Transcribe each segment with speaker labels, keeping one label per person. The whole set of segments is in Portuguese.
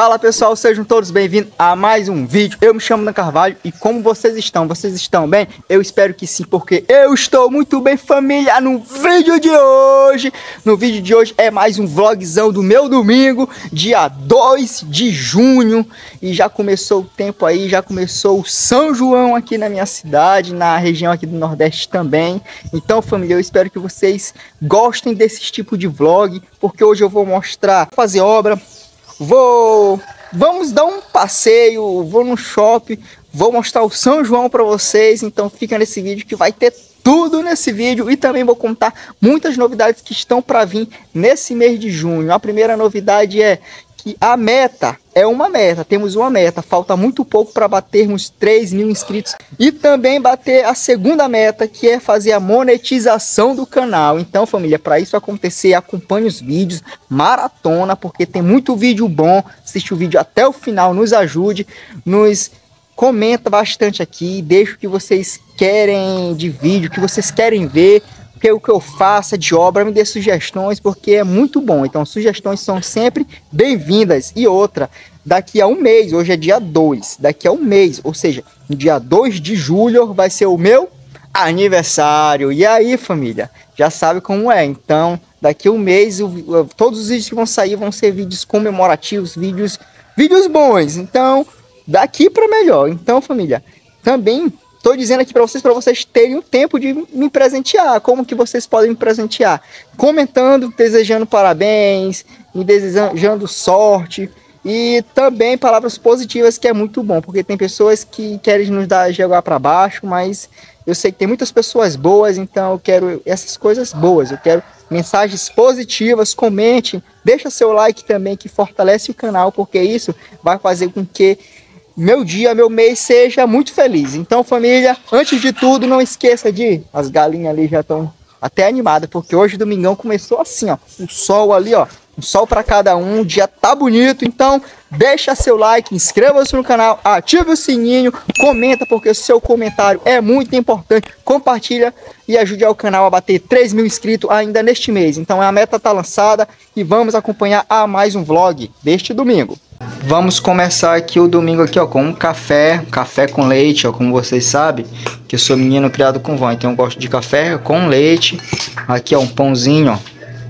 Speaker 1: Fala pessoal, sejam todos bem-vindos a mais um vídeo. Eu me chamo Dan Carvalho e como vocês estão? Vocês estão bem? Eu espero que sim, porque eu estou muito bem, família, no vídeo de hoje. No vídeo de hoje é mais um vlogzão do meu domingo, dia 2 de junho. E já começou o tempo aí, já começou o São João aqui na minha cidade, na região aqui do Nordeste também. Então, família, eu espero que vocês gostem desse tipo de vlog, porque hoje eu vou mostrar fazer obra, vou vamos dar um passeio, vou no shopping, vou mostrar o São João para vocês, então fica nesse vídeo que vai ter tudo nesse vídeo e também vou contar muitas novidades que estão para vir nesse mês de junho. A primeira novidade é que a meta é uma meta, temos uma meta, falta muito pouco para batermos 3 mil inscritos e também bater a segunda meta, que é fazer a monetização do canal. Então, família, para isso acontecer, acompanhe os vídeos, maratona, porque tem muito vídeo bom, assiste o vídeo até o final, nos ajude, nos comenta bastante aqui, deixa o que vocês querem de vídeo, o que vocês querem ver, que o que eu faça de obra, me dê sugestões, porque é muito bom. Então, sugestões são sempre bem-vindas. E outra, daqui a um mês, hoje é dia 2, daqui a um mês, ou seja, no dia 2 de julho vai ser o meu aniversário. E aí, família, já sabe como é. Então, daqui a um mês, todos os vídeos que vão sair vão ser vídeos comemorativos, vídeos, vídeos bons. Então, daqui para melhor. Então, família, também Estou dizendo aqui para vocês, para vocês terem o tempo de me presentear. Como que vocês podem me presentear? Comentando, desejando parabéns, me desejando sorte e também palavras positivas, que é muito bom, porque tem pessoas que querem nos dar jogar para baixo, mas eu sei que tem muitas pessoas boas, então eu quero essas coisas boas. Eu quero mensagens positivas, comente, deixa seu like também que fortalece o canal, porque isso vai fazer com que meu dia, meu mês seja muito feliz. Então, família, antes de tudo, não esqueça de. As galinhas ali já estão até animadas, porque hoje domingão começou assim, ó. O sol ali, ó. Um sol para cada um, o dia tá bonito. Então, deixa seu like, inscreva-se no canal, ative o sininho, comenta, porque o seu comentário é muito importante. Compartilha e ajude ao canal a bater 3 mil inscritos ainda neste mês. Então, a meta tá lançada e vamos acompanhar a mais um vlog deste domingo. Vamos começar aqui o domingo aqui, ó, com um café, café com leite, ó, como vocês sabem, que eu sou menino criado com vó, então eu gosto de café com leite. Aqui, ó, um pãozinho, ó,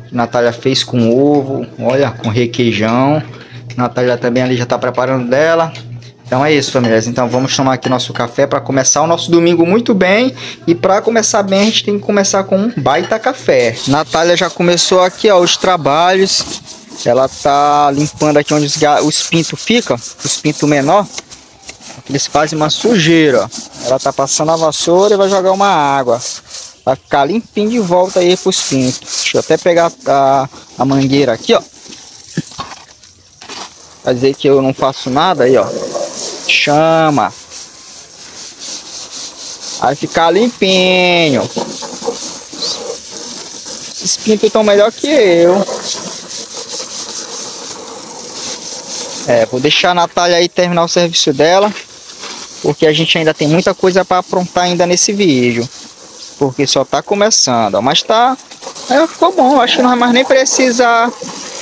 Speaker 1: que Natália fez com ovo, olha, com requeijão. Natália também ali já tá preparando dela. Então é isso, famílias. Então vamos tomar aqui nosso café para começar o nosso domingo muito bem. E para começar bem, a gente tem que começar com um baita café. Natália já começou aqui, ó, os trabalhos. Ela tá limpando aqui onde os, os pintos ficam, os pintos menor. Eles fazem uma sujeira, ó. Ela tá passando a vassoura e vai jogar uma água. Vai ficar limpinho de volta aí pros pintos. Deixa eu até pegar a, a mangueira aqui, ó. Vai dizer que eu não faço nada aí, ó. Chama. Vai ficar limpinho. Esses pintos estão melhor que eu. É, vou deixar a Natália aí terminar o serviço dela, porque a gente ainda tem muita coisa para aprontar ainda nesse vídeo, porque só tá começando, ó, mas tá, é, ficou bom, acho que não vai mais nem precisar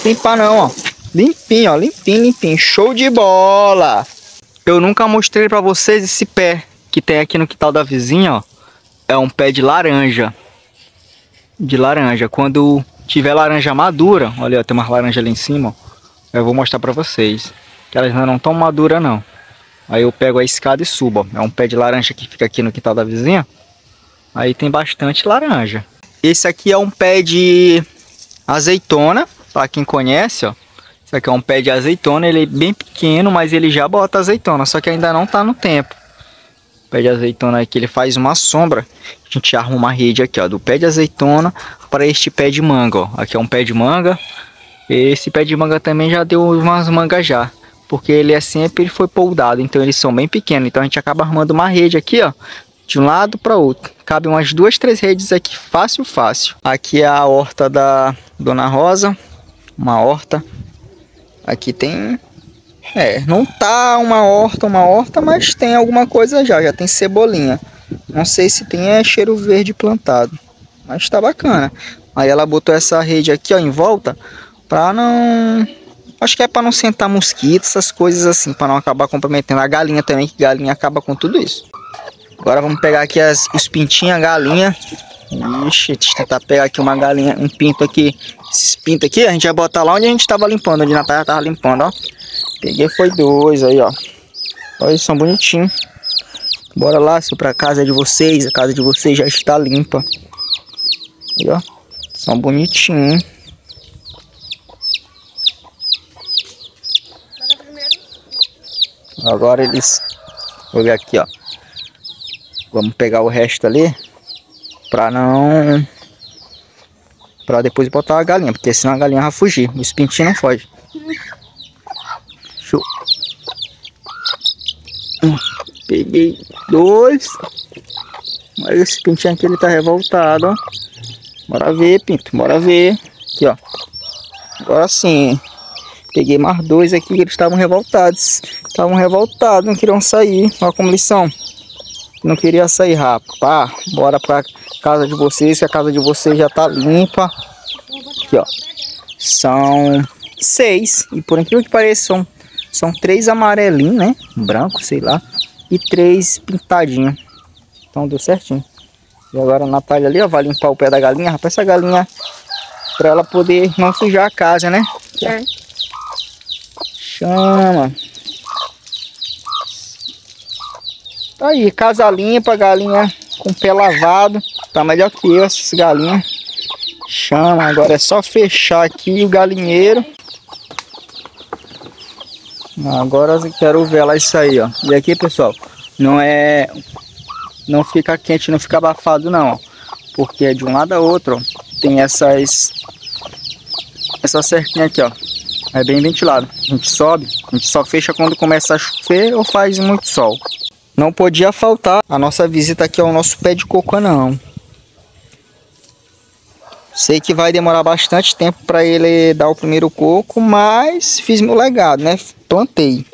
Speaker 1: limpar não, ó, limpinho, ó, limpinho, limpinho, show de bola! Eu nunca mostrei para vocês esse pé que tem aqui no quintal da vizinha, ó, é um pé de laranja, de laranja, quando tiver laranja madura, olha, ó, tem umas laranja ali em cima, ó, eu vou mostrar para vocês. Que elas não estão maduras não. Aí eu pego a escada e subo. É um pé de laranja que fica aqui no quintal da vizinha. Aí tem bastante laranja. Esse aqui é um pé de azeitona. Para quem conhece, ó. Esse aqui é um pé de azeitona. Ele é bem pequeno, mas ele já bota azeitona. Só que ainda não está no tempo. O pé de azeitona aqui ele faz uma sombra. A gente arma uma rede aqui, ó. Do pé de azeitona para este pé de manga, ó. Aqui é um pé de manga. Esse pé de manga também já deu umas mangas já. Porque ele é sempre foi poldado, então eles são bem pequenos. Então a gente acaba armando uma rede aqui, ó. De um lado para outro. Cabe umas duas, três redes aqui, fácil, fácil. Aqui é a horta da Dona Rosa. Uma horta. Aqui tem... É, não tá uma horta, uma horta, mas tem alguma coisa já. Já tem cebolinha. Não sei se tem é cheiro verde plantado. Mas tá bacana. Aí ela botou essa rede aqui, ó, em volta para não Acho que é para não sentar mosquito, essas coisas assim, para não acabar comprometendo a galinha também, que galinha acaba com tudo isso. Agora vamos pegar aqui as, os pintinhos, a galinha. Ixi, deixa eu tentar pegar aqui uma galinha, um pinto aqui. Esses pintos aqui, a gente vai botar lá onde a gente tava limpando, onde a Natália tava limpando, ó. Peguei foi dois aí, ó. Olha, eles são bonitinhos. Bora lá, se pra casa de vocês, a casa de vocês já está limpa. Aí, ó. São bonitinhos. Agora eles... Vou ver aqui, ó. Vamos pegar o resto ali. Pra não... Pra depois botar a galinha. Porque senão a galinha vai fugir. Os pintinhos não fogem. Show. Peguei dois. Mas esse pintinho aqui ele tá revoltado, ó. Bora ver, pinto. Bora ver. Aqui, ó. Agora sim. Peguei mais dois aqui eles estavam revoltados. Estavam revoltados, não queriam sair. Olha como eles são. Não queria sair. Pá, bora pra casa de vocês, que a casa de vocês já tá limpa. Aqui, ó. São seis. E por incrível que pareça, são, são três amarelinhos, né? Branco, sei lá. E três pintadinhos. Então deu certinho. E agora a Natália ali, ó, vai limpar o pé da galinha. Rapaz, essa galinha, pra ela poder não sujar a casa, né? É. Chama. Aí, casa limpa, galinha com pé lavado. Tá melhor que eu, essas galinhas. Chama, agora é só fechar aqui o galinheiro. Agora eu quero ver ela isso aí, ó. E aqui, pessoal, não é... Não fica quente, não fica abafado, não. Porque é de um lado a outro, ó, tem essas... Essa cerquinha aqui, ó. É bem ventilado. A gente sobe, a gente só fecha quando começa a chover ou faz muito sol. Não podia faltar a nossa visita aqui ao nosso pé de coco não. Sei que vai demorar bastante tempo para ele dar o primeiro coco, mas fiz meu legado, né? Plantei.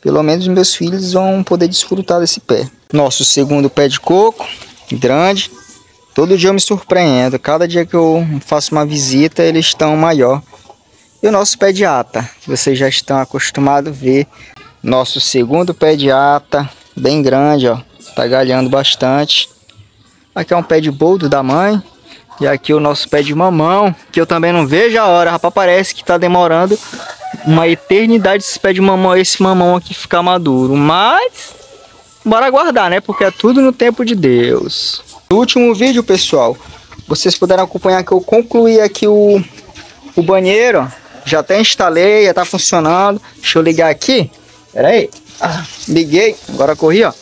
Speaker 1: Pelo menos meus filhos vão poder desfrutar desse pé. Nosso segundo pé de coco, grande. Todo dia eu me surpreendo. Cada dia que eu faço uma visita, eles estão maior. E o nosso pé de ata, que vocês já estão acostumados a ver. Nosso segundo pé de ata, bem grande, ó. Tá galhando bastante. Aqui é um pé de boldo da mãe. E aqui o nosso pé de mamão, que eu também não vejo a hora, rapaz, parece que tá demorando uma eternidade esse pé de mamão, esse mamão aqui ficar maduro. Mas, bora aguardar, né? Porque é tudo no tempo de Deus. No último vídeo, pessoal, vocês puderam acompanhar que eu concluí aqui o, o banheiro, já até instalei, já tá funcionando. Deixa eu ligar aqui. Pera aí. Ah, liguei. Agora corri, ó.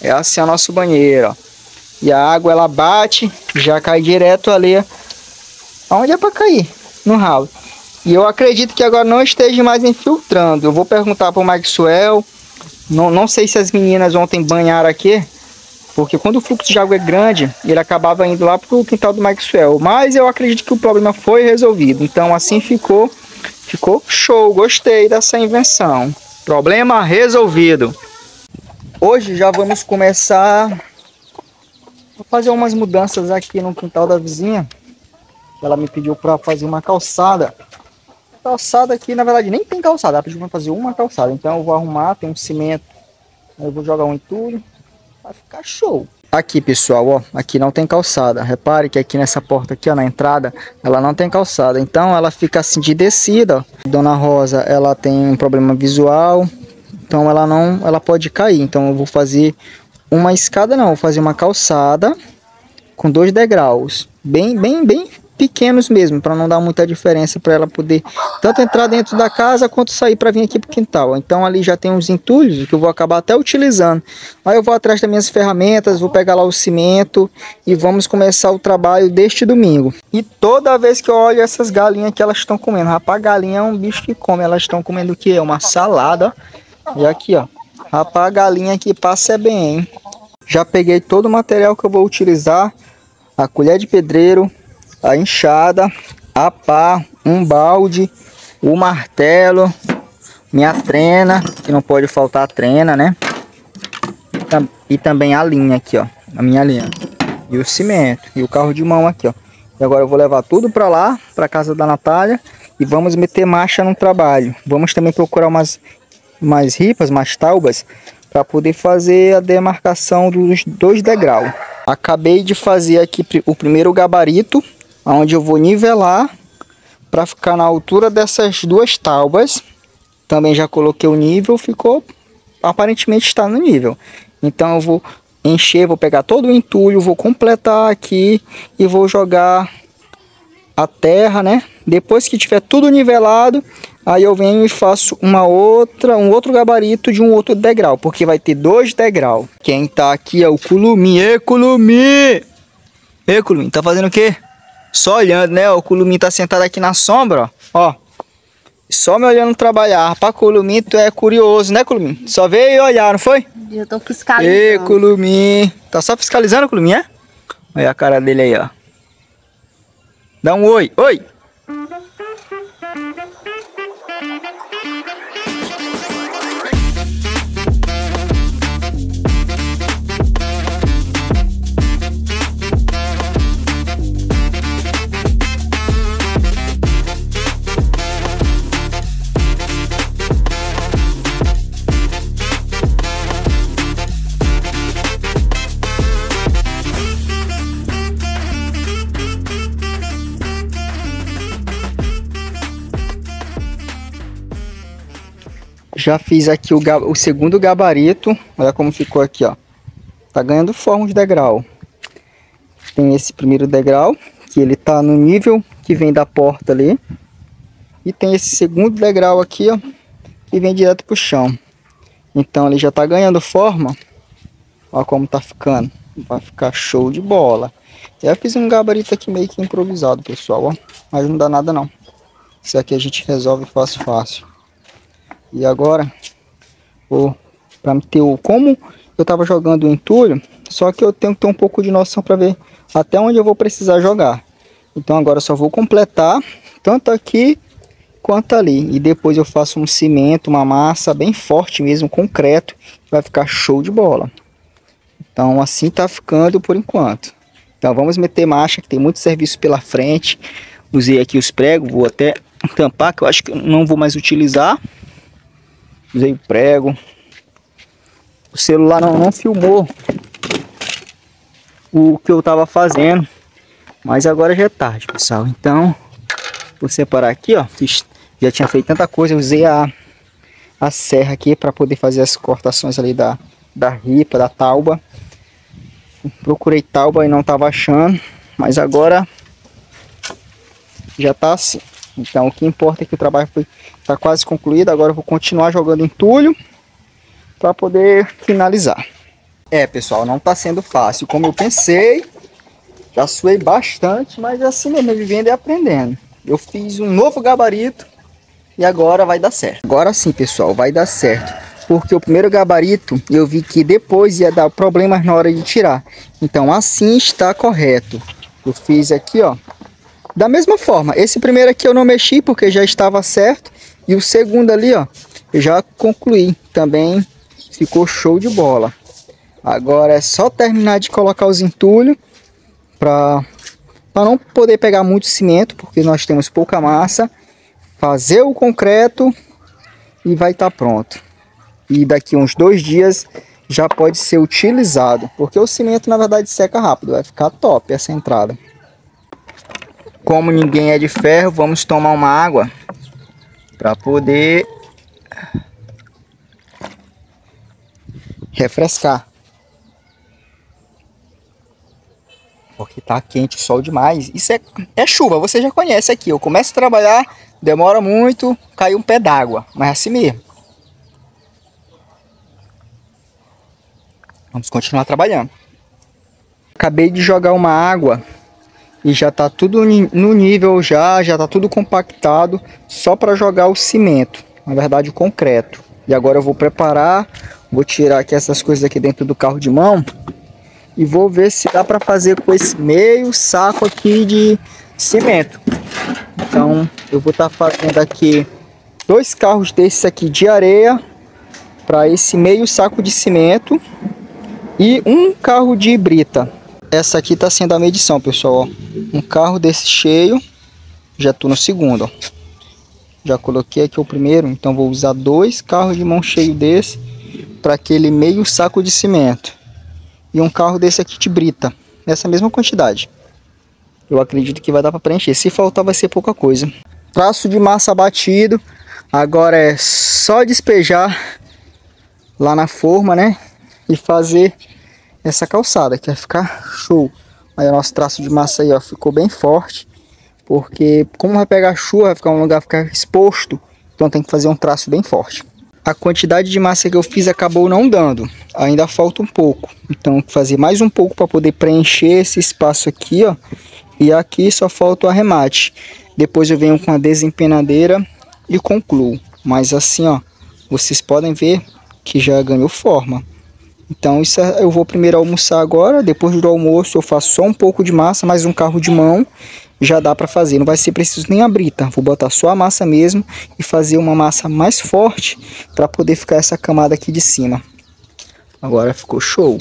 Speaker 1: É assim o nosso banheiro, ó. E a água, ela bate, já cai direto ali. Onde é para cair? No ralo. E eu acredito que agora não esteja mais infiltrando. Eu vou perguntar para o Maxwell. Não, não sei se as meninas ontem banharam aqui. Porque quando o fluxo de água é grande, ele acabava indo lá para o quintal do Maxwell. Mas eu acredito que o problema foi resolvido. Então assim ficou Ficou show, gostei dessa invenção. Problema resolvido. Hoje já vamos começar a fazer umas mudanças aqui no quintal da vizinha. Ela me pediu para fazer uma calçada. Calçada aqui, na verdade, nem tem calçada. Ela pediu para fazer uma calçada. Então eu vou arrumar, tem um cimento. Eu vou jogar um entulho. Vai ficar show. Aqui, pessoal, ó, aqui não tem calçada. Repare que aqui nessa porta aqui, ó, na entrada, ela não tem calçada. Então, ela fica assim de descida. Dona Rosa, ela tem um problema visual, então ela não, ela pode cair. Então, eu vou fazer uma escada, não, vou fazer uma calçada com dois degraus. Bem, bem, bem pequenos mesmo, para não dar muita diferença para ela poder tanto entrar dentro da casa quanto sair para vir aqui para o quintal. Então ali já tem uns entulhos que eu vou acabar até utilizando. Aí eu vou atrás das minhas ferramentas, vou pegar lá o cimento e vamos começar o trabalho deste domingo. E toda vez que eu olho essas galinhas que elas estão comendo, rapaz, galinha é um bicho que come, elas estão comendo o que? Uma salada. E aqui, ó. Rapaz, a galinha que passa é bem, hein? Já peguei todo o material que eu vou utilizar. A colher de pedreiro, a enxada, a pá, um balde, o martelo, minha trena, que não pode faltar a trena, né? E também a linha aqui, ó, a minha linha. E o cimento, e o carro de mão aqui, ó. E agora eu vou levar tudo pra lá, pra casa da Natália. e vamos meter marcha no trabalho. Vamos também procurar umas, umas ripas, umas taubas, para poder fazer a demarcação dos dois degraus. Acabei de fazer aqui o primeiro gabarito, onde eu vou nivelar para ficar na altura dessas duas taubas. Também já coloquei o nível, ficou aparentemente está no nível. Então eu vou encher, vou pegar todo o entulho, vou completar aqui e vou jogar a terra, né? Depois que tiver tudo nivelado, aí eu venho e faço uma outra, um outro gabarito de um outro degrau, porque vai ter dois degraus. Quem tá aqui é o Culumi, Ê, Culumi! Ê, Culumi, tá fazendo o quê? Só olhando, né? O Culumi tá sentado aqui na sombra, ó. ó. Só me olhando trabalhar. Rapaz, Culumi, tu é curioso, né, Culumi? Só veio olhar, não foi?
Speaker 2: Eu tô fiscalizando.
Speaker 1: Ê, Culumi. Tá só fiscalizando, Culumi, é? Olha a cara dele aí, ó. Dá um oi. Oi! Já fiz aqui o, o segundo gabarito. Olha como ficou aqui, ó. Tá ganhando forma de degrau. Tem esse primeiro degrau, que ele tá no nível que vem da porta ali. E tem esse segundo degrau aqui, ó, que vem direto pro chão. Então ele já tá ganhando forma. Olha como tá ficando. Vai ficar show de bola. Já fiz um gabarito aqui meio que improvisado, pessoal, ó. Mas não dá nada não. Isso aqui a gente resolve fácil, fácil. E agora, vou para ter o como eu tava jogando o entulho, só que eu tenho que ter um pouco de noção para ver até onde eu vou precisar jogar. Então agora só vou completar tanto aqui quanto ali. E depois eu faço um cimento, uma massa bem forte mesmo, concreto. Vai ficar show de bola. Então assim tá ficando por enquanto. Então vamos meter marcha, que tem muito serviço pela frente. Usei aqui os pregos, vou até tampar, que eu acho que não vou mais utilizar usei prego. O celular não, não filmou o que eu estava fazendo. Mas agora já é tarde, pessoal. Então, vou separar aqui, ó. Fiz, já tinha feito tanta coisa. Usei a, a serra aqui para poder fazer as cortações ali da, da ripa, da tauba. Procurei tauba e não estava achando. Mas agora já tá assim. Então o que importa é que o trabalho está quase concluído. Agora eu vou continuar jogando entulho para poder finalizar. É pessoal, não está sendo fácil como eu pensei. Já suei bastante, mas é assim mesmo, vivendo e aprendendo. Eu fiz um novo gabarito e agora vai dar certo. Agora sim pessoal, vai dar certo. Porque o primeiro gabarito eu vi que depois ia dar problemas na hora de tirar. Então assim está correto. Eu fiz aqui ó, da mesma forma, esse primeiro aqui eu não mexi porque já estava certo. E o segundo ali, ó, eu já concluí. Também ficou show de bola. Agora é só terminar de colocar os entulhos para não poder pegar muito cimento, porque nós temos pouca massa. Fazer o concreto e vai estar tá pronto. E daqui uns dois dias já pode ser utilizado, porque o cimento na verdade seca rápido, vai ficar top essa entrada. Como ninguém é de ferro, vamos tomar uma água para poder refrescar. Porque tá quente o sol demais. Isso é, é chuva, você já conhece aqui. Eu começo a trabalhar, demora muito, cai um pé d'água. Mas é assim mesmo. Vamos continuar trabalhando. Acabei de jogar uma água e já tá tudo no nível já, já tá tudo compactado, só para jogar o cimento, na verdade o concreto. E agora eu vou preparar, vou tirar aqui essas coisas aqui dentro do carro de mão e vou ver se dá para fazer com esse meio saco aqui de cimento. Então eu vou estar tá fazendo aqui dois carros desses aqui de areia para esse meio saco de cimento e um carro de brita. Essa aqui está sendo a medição, pessoal. Ó. Um carro desse cheio, já estou no segundo. Ó. Já coloquei aqui o primeiro, então vou usar dois carros de mão cheio desse para aquele meio saco de cimento. E um carro desse aqui de brita, nessa mesma quantidade. Eu acredito que vai dar para preencher. Se faltar vai ser pouca coisa. Traço de massa batido. Agora é só despejar lá na forma, né? E fazer essa calçada, que vai ficar show. Aí o nosso traço de massa aí, ó, ficou bem forte. Porque como vai pegar chuva, vai ficar um lugar ficar exposto. Então tem que fazer um traço bem forte. A quantidade de massa que eu fiz acabou não dando. Ainda falta um pouco. Então fazer mais um pouco para poder preencher esse espaço aqui, ó. E aqui só falta o arremate. Depois eu venho com a desempenadeira e concluo. Mas assim, ó, vocês podem ver que já ganhou forma. Então isso é, eu vou primeiro almoçar agora, depois do almoço eu faço só um pouco de massa, mais um carro de mão, já dá para fazer. Não vai ser preciso nem abrir, tá? Vou botar só a massa mesmo e fazer uma massa mais forte para poder ficar essa camada aqui de cima. Agora ficou show.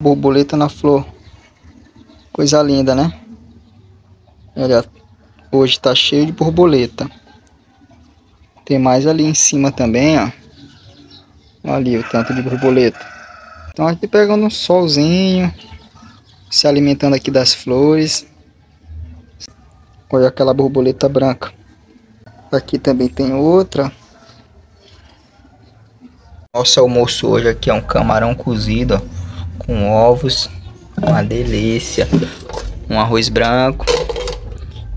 Speaker 1: Borboleta na flor. Coisa linda, né? Olha, hoje tá cheio de borboleta. Tem mais ali em cima também, ó. Ali o tanto de borboleta. Então aqui pegando um solzinho, se alimentando aqui das flores. Olha aquela borboleta branca. Aqui também tem outra. Nosso almoço hoje aqui é um camarão cozido ó, com ovos, uma delícia, um arroz branco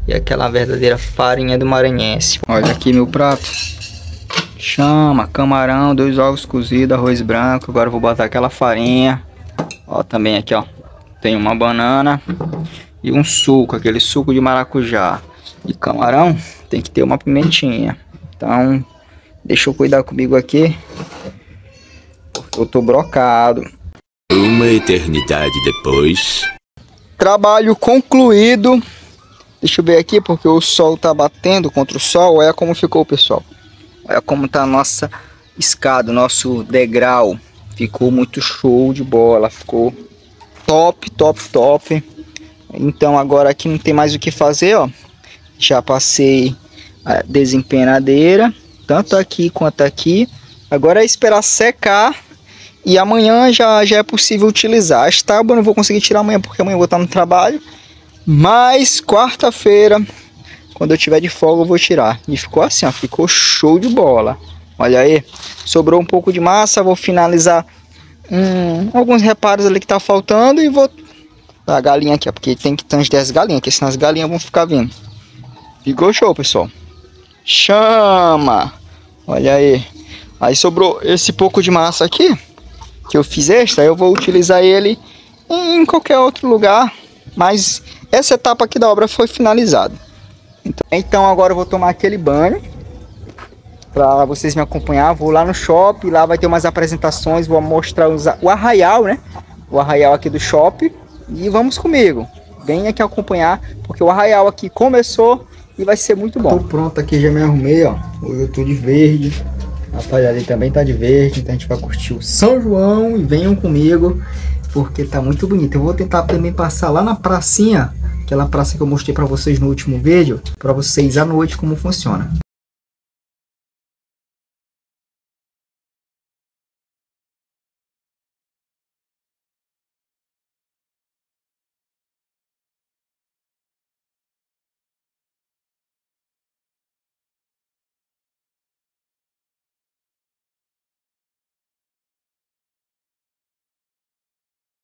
Speaker 1: e aquela verdadeira farinha do maranhense. Olha aqui meu prato. Chama, camarão, dois ovos cozidos, arroz branco. Agora vou botar aquela farinha. Ó, também aqui, ó. Tem uma banana e um suco, aquele suco de maracujá. E camarão tem que ter uma pimentinha. Então, deixa eu cuidar comigo aqui. Porque eu tô brocado.
Speaker 2: Uma eternidade depois.
Speaker 1: Trabalho concluído. Deixa eu ver aqui, porque o sol tá batendo contra o sol. Olha como ficou, pessoal. Olha como tá a nossa escada, nosso degrau. Ficou muito show de bola, ficou top, top, top. Então agora aqui não tem mais o que fazer, ó. Já passei a desempenadeira, tanto aqui quanto aqui. Agora é esperar secar e amanhã já, já é possível utilizar. As tábuas eu não vou conseguir tirar amanhã porque amanhã eu vou estar no trabalho. Mas quarta-feira quando eu tiver de folga eu vou tirar. E ficou assim, ó, ficou show de bola. Olha aí, sobrou um pouco de massa, vou finalizar hum, alguns reparos ali que tá faltando e vou a galinha aqui, ó, porque tem que ter 10 galinhas, porque senão as galinhas vão ficar vindo. Ficou show, pessoal. Chama! Olha aí. Aí sobrou esse pouco de massa aqui, que eu fiz extra, eu vou utilizar ele em qualquer outro lugar, mas essa etapa aqui da obra foi finalizada. Então agora eu vou tomar aquele banho para vocês me acompanhar. Vou lá no shopping, lá vai ter umas apresentações, vou mostrar os, o arraial, né? O arraial aqui do shopping e vamos comigo. Vem aqui acompanhar, porque o arraial aqui começou e vai ser muito bom. Tô pronto aqui, já me arrumei, ó. Hoje eu tô de verde. A palha ali também tá de verde, então a gente vai curtir o São João e venham comigo, porque tá muito bonito. Eu vou tentar também passar lá na pracinha aquela praça que eu mostrei para vocês no último vídeo, para vocês à noite como funciona.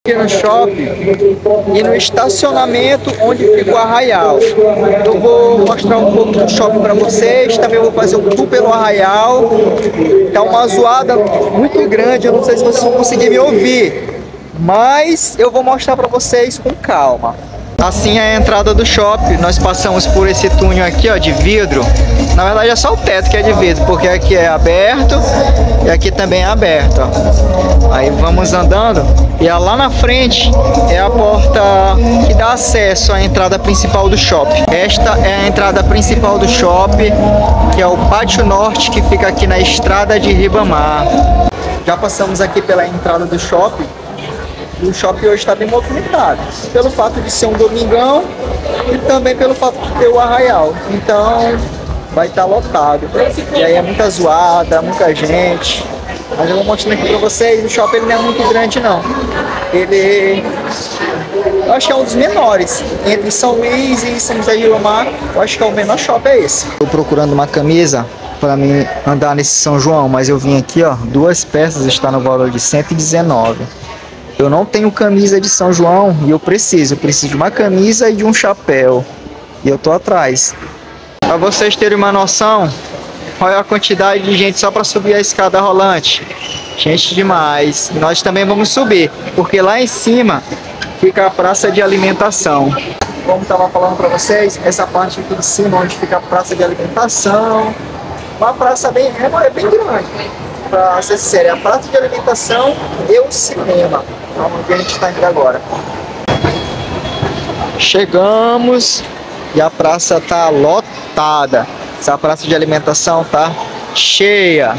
Speaker 1: No shopping e no estacionamento onde fica o arraial. Eu vou mostrar um pouco do shopping para vocês, também vou fazer um tour pelo arraial. Tá uma zoada muito grande, eu não sei se vocês vão conseguir me ouvir, mas eu vou mostrar para vocês com calma. Assim é a entrada do shopping, nós passamos por esse túnel aqui ó, de vidro. Na verdade é só o teto que é de vidro, porque aqui é aberto e aqui também é aberto. Ó. Aí vamos andando e lá na frente é a porta que dá acesso à entrada principal do shopping. Esta é a entrada principal do shopping, que é o pátio norte que fica aqui na estrada de Ribamar. Já passamos aqui pela entrada do shopping o shopping hoje está bem movimentado, pelo fato de ser um domingão e também pelo fato de ter o arraial. Então, vai estar tá lotado. E aí é muita zoada, muita gente. Mas eu vou mostrando aqui pra vocês, o shopping não é muito grande não. Ele eu acho que é um dos menores. Entre São Luís e São José de Ribamar, eu acho que é o menor shopping é esse. Tô procurando uma camisa para mim andar nesse São João, mas eu vim aqui, ó, duas peças está no valor de 119. Eu não tenho camisa de São João e eu preciso, eu preciso de uma camisa e de um chapéu. E eu tô atrás. Para vocês terem uma noção, olha a quantidade de gente só para subir a escada rolante. Gente demais. Nós também vamos subir, porque lá em cima fica a praça de alimentação. Como estava falando para vocês, essa parte aqui de cima onde fica a praça de alimentação, uma praça bem, é, é bem grande. Para ser sério, é a praça de alimentação e o cinema, onde a gente está indo agora. Chegamos e a praça tá lotada. Essa praça de alimentação tá cheia.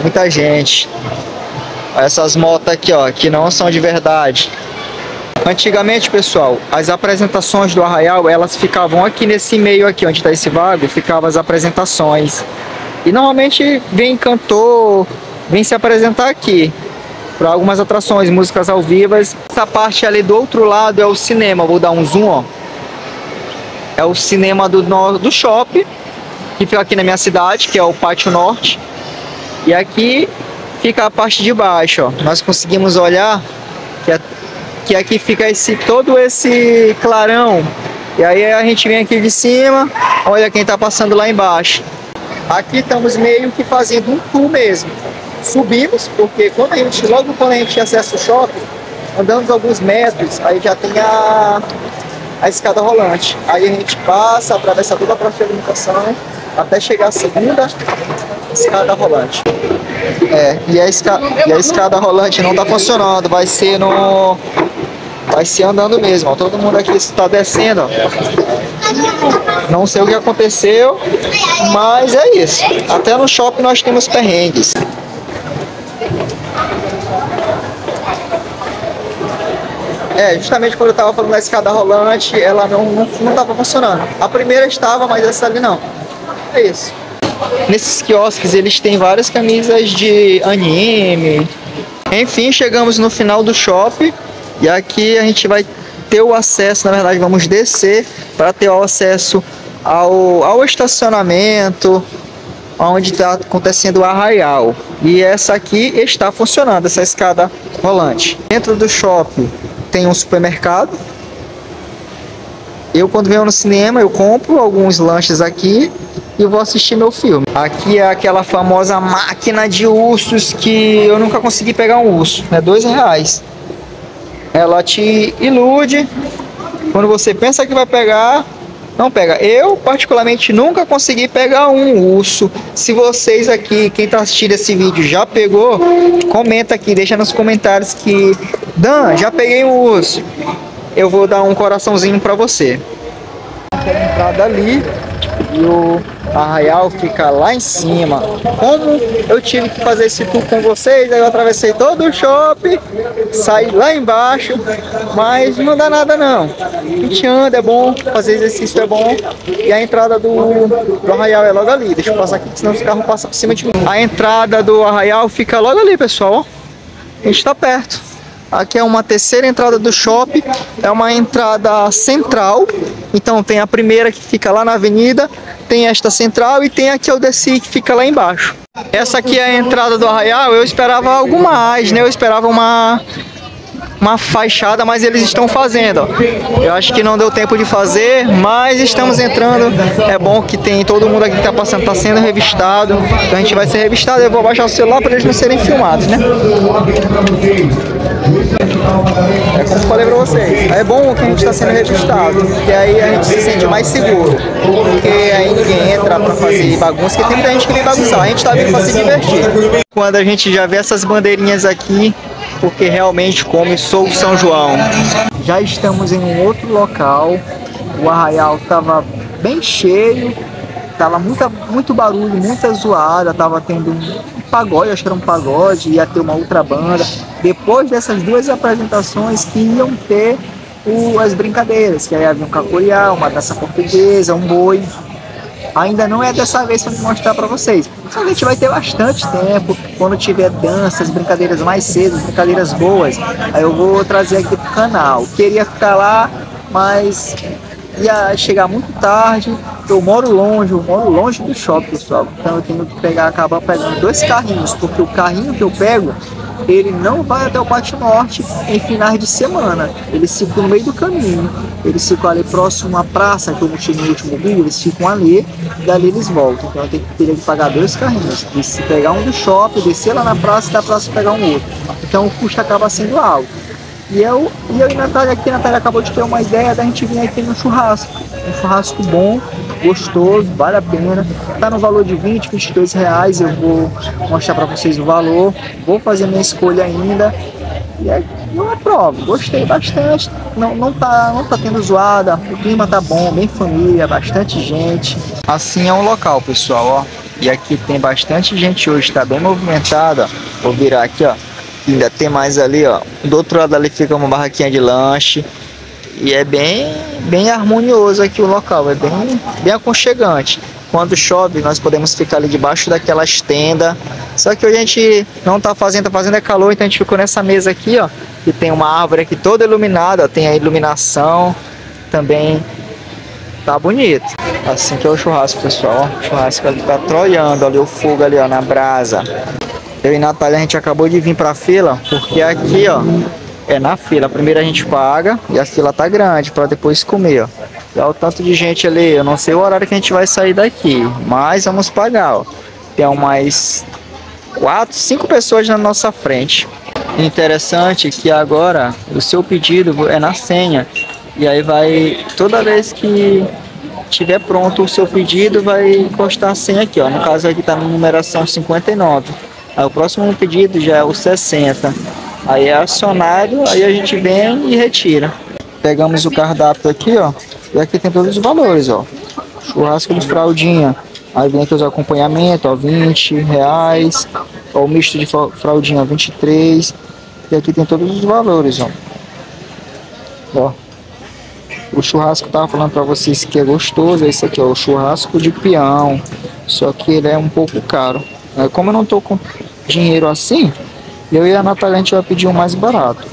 Speaker 1: Muita gente. Essas motos aqui, ó, que não são de verdade. Antigamente, pessoal, as apresentações do Arraial, elas ficavam aqui nesse meio aqui, onde está esse vago, ficavam as apresentações. E normalmente vem cantor, vem se apresentar aqui para algumas atrações, músicas ao vivo. Essa parte ali do outro lado é o cinema, vou dar um zoom, ó. É o cinema do, do shopping, que fica aqui na minha cidade, que é o Pátio Norte. E aqui fica a parte de baixo, ó. Nós conseguimos olhar que, é, que aqui fica esse todo esse clarão. E aí a gente vem aqui de cima, olha quem está passando lá embaixo. Aqui estamos meio que fazendo um tour mesmo. Subimos, porque quando a gente, logo quando a gente acessa o shopping, andamos alguns metros, aí já tem a, a escada rolante. Aí a gente passa, atravessa toda a praça de alimentação, até chegar a segunda escada rolante. É, e a, esca e a escada rolante não tá funcionando, vai ser no. Vai ser andando mesmo, ó. Todo mundo aqui está descendo, ó. Não sei o que aconteceu, mas é isso. Até no shopping nós temos perrengues. É, justamente quando eu tava falando da escada rolante, ela não, não, não tava funcionando. A primeira estava, mas essa ali não. É isso. Nesses quiosques eles têm várias camisas de anime. Enfim, chegamos no final do shopping e aqui a gente vai ter o acesso, na verdade vamos descer para ter o acesso ao, ao estacionamento, onde está acontecendo o arraial. E essa aqui está funcionando, essa escada rolante. Dentro do shopping tem um supermercado. Eu quando venho no cinema eu compro alguns lanches aqui e vou assistir meu filme. Aqui é aquela famosa máquina de ursos que eu nunca consegui pegar um urso. É dois reais. Ela te ilude. Quando você pensa que vai pegar, não pega. Eu, particularmente, nunca consegui pegar um urso. Se vocês aqui, quem está assistindo esse vídeo, já pegou, comenta aqui, deixa nos comentários que Dan, já peguei um urso. Eu vou dar um coraçãozinho para você. Entrada ali e o Arraial fica lá em cima. Como eu tive que fazer esse tour com vocês, aí eu atravessei todo o shopping, saí lá embaixo, mas não dá nada não. A gente anda, é bom, fazer exercício é bom. E a entrada do, do Arraial é logo ali. Deixa eu passar aqui, senão os carros passam por cima de mim. A entrada do Arraial fica logo ali, pessoal. A gente tá perto. Aqui é uma terceira entrada do shopping, é uma entrada central. Então tem a primeira que fica lá na avenida, tem esta central e tem a que eu desci que fica lá embaixo. Essa aqui é a entrada do Arraial, eu esperava algo mais, né? Eu esperava uma uma fachada, mas eles estão fazendo. Ó. Eu acho que não deu tempo de fazer, mas estamos entrando. É bom que tem todo mundo aqui que está passando, está sendo revistado. Então a gente vai ser revistado. Eu vou abaixar o celular para eles não serem filmados, né? É como eu falei pra vocês, é bom que a gente está sendo revistado, porque aí a gente se sente mais seguro. Porque aí ninguém entra pra fazer bagunça, porque tem muita gente que vem bagunçar, a gente tá vindo pra se divertir. Quando a gente já vê essas bandeirinhas aqui, porque realmente come sou São João. Já estamos em um outro local, o arraial estava bem cheio, tava muita, muito barulho, muita zoada, tava tendo um pagode, acho que era um pagode, ia ter uma outra banda. Depois dessas duas apresentações que iam ter o, as brincadeiras, que aí havia um cacorial, uma dança portuguesa, um boi. ainda não é dessa vez para mostrar para vocês. Só a gente vai ter bastante tempo, quando tiver danças, brincadeiras mais cedo, brincadeiras boas, aí eu vou trazer aqui pro canal. Queria ficar lá, mas ia chegar muito tarde. Eu moro longe, eu moro longe do shopping, pessoal. Então eu tenho que pegar, acabar pegando dois carrinhos, porque o carrinho que eu pego, ele não vai até o Pátio Norte em finais de semana. Eles ficam no meio do caminho. Eles ficam ali próximo à praça, que eu mostrei no último vídeo, eles ficam ali, dali eles voltam. Então eu tenho que, teria que pagar dois carrinhos. E se pegar um do shopping, descer lá na praça e da praça pegar um outro. Então o custo acaba sendo alto. E eu, e eu e Natália aqui, a Natália acabou de ter uma ideia da gente vir aqui no churrasco. Um churrasco bom, gostoso, vale a pena. Tá no valor de 20, 22 reais. Eu vou mostrar para vocês o valor. Vou fazer minha escolha ainda. E é, eu aprovo, gostei bastante. Não, não, tá, não tá tendo zoada, o clima tá bom, bem família, bastante gente. Assim é um local, pessoal, ó. E aqui tem bastante gente hoje, tá bem movimentada. Vou virar aqui, ó. Ainda tem mais ali, ó. Do outro lado ali fica uma barraquinha de lanche. E é bem, bem harmonioso aqui o local, é bem, bem aconchegante. Quando chove, nós podemos ficar ali debaixo daquelas tendas. Só que hoje a gente não tá fazendo, tá fazendo é calor, então a gente ficou nessa mesa aqui, ó. Que tem uma árvore aqui toda iluminada, ó, tem a iluminação também. Tá bonito. Assim que é o churrasco, pessoal. O churrasco ali tá troiando ali o fogo ali, ó, na brasa. Eu e Natália a gente acabou de vir pra fila, porque aqui, ó, é na fila. Primeiro a gente paga e a fila tá grande para depois comer, ó. Olha o tanto de gente ali, eu não sei o horário que a gente vai sair daqui, mas vamos pagar, ó. Tem mais quatro, cinco pessoas na nossa frente. Interessante que agora o seu pedido é na senha. E aí vai, toda vez que tiver pronto o seu pedido, vai encostar a senha aqui, ó. No caso aqui tá na numeração 59. Aí o próximo pedido já é o 60. Aí é acionado, aí a gente vem e retira. Pegamos o cardápio aqui, ó. E aqui tem todos os valores, ó. Churrasco de fraldinha. Aí vem aqui os acompanhamentos, ó, 20 reais. Ó, o misto de fraldinha, 23. E aqui tem todos os valores, ó. Ó. O churrasco tava falando para vocês que é gostoso. Esse aqui, ó, o churrasco de peão. Só que ele é um pouco caro. Como eu não tô com dinheiro assim, eu e a Natália a gente vai pedir o mais barato.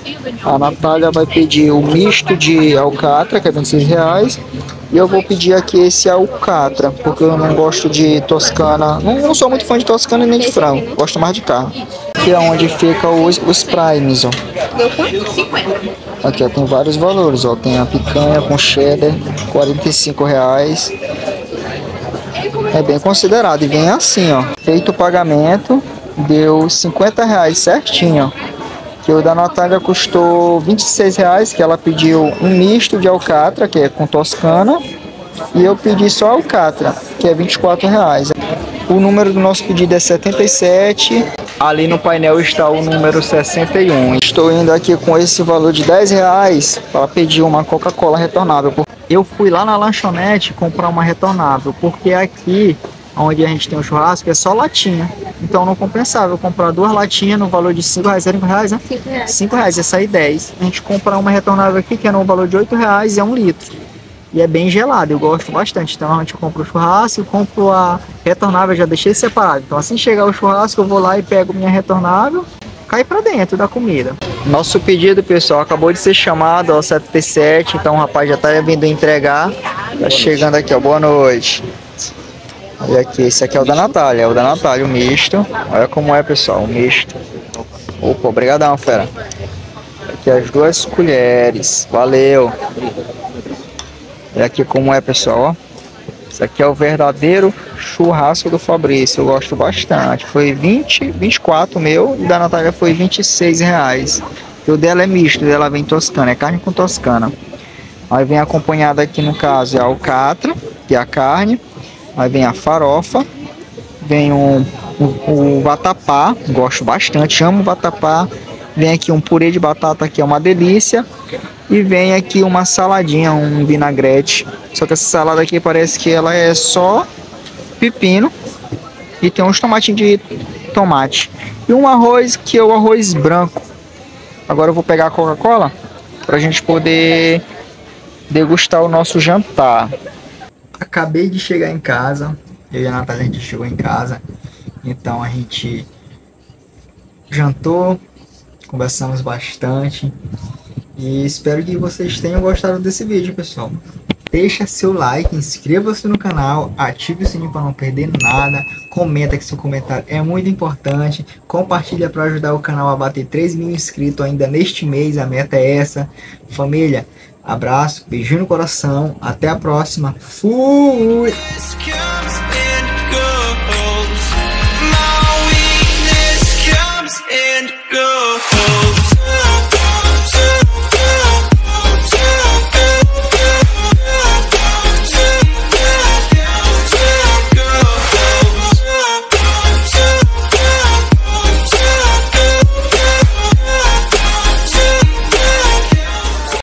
Speaker 1: A Natália vai pedir o misto de alcatra, que é 26 reais. E eu vou pedir aqui esse alcatra, porque eu não gosto de toscana. Não, não sou muito fã de toscana nem de frango. Gosto mais de carne. Aqui é onde fica os, os primes, ó. Aqui ó, tem vários valores, ó. Tem a picanha com cheddar, 45 reais. É bem considerado. E vem assim, ó. Feito o pagamento, deu 50 reais certinho. Que o da Natália custou 26 reais, que ela pediu um misto de alcatra, que é com toscana. E eu pedi só alcatra, que é 24 reais. O número do nosso pedido é 77. Ali no painel está o número 61. Estou indo aqui com esse valor de 10 reais para pedir uma Coca-Cola retornável. Eu fui lá na lanchonete comprar uma retornável, porque aqui onde a gente tem o churrasco é só latinha. Então não compensava eu comprar duas latinhas no valor de 5 reais, 5 reais, né? 5 reais. 5 reais, ia sair 10. A gente comprar uma retornável aqui que é no valor de 8 reais e é um litro. E é bem gelado, eu gosto bastante. Então a gente compra o churrasco, compro a retornável, já deixei separado. Então assim chegar o churrasco, eu vou lá e pego minha retornável, cai para dentro da comida. Nosso pedido, pessoal, acabou de ser chamado ao 77, então o rapaz já tá vindo entregar. Tá chegando aqui, ó. Boa noite. Olha aqui, esse aqui é o da Natália, é o da Natália, o misto. Olha como é, pessoal, o misto. Opa, obrigadão, fera. Aqui as duas colheres, valeu. Olha aqui como é, pessoal, ó. Aqui é o verdadeiro churrasco do Fabrício, eu gosto bastante. Foi 20, 24 meu e da Natália foi 26 reais. o dela é misto, dela vem toscana, é carne com toscana. Aí vem acompanhada aqui no caso é a alcatra, que é a carne. Aí vem a farofa, vem o, o, o vatapá, gosto bastante, amo vatapá. Vem aqui um purê de batata que é uma delícia. E vem aqui uma saladinha, um vinagrete. Só que essa salada aqui parece que ela é só pepino. E tem uns tomatinhos de tomate. E um arroz que é o arroz branco. Agora eu vou pegar a Coca-Cola para a gente poder degustar o nosso jantar. Acabei de chegar em casa. Eu e a Natália a gente chegou em casa. Então a gente jantou, conversamos bastante. E espero que vocês tenham gostado desse vídeo, pessoal. Deixa seu like, inscreva-se no canal, ative o sininho para não perder nada, comenta que seu comentário é muito importante, compartilha para ajudar o canal a bater 3 mil inscritos ainda neste mês, a meta é essa. Família, abraço, beijinho no coração, até a próxima, fui!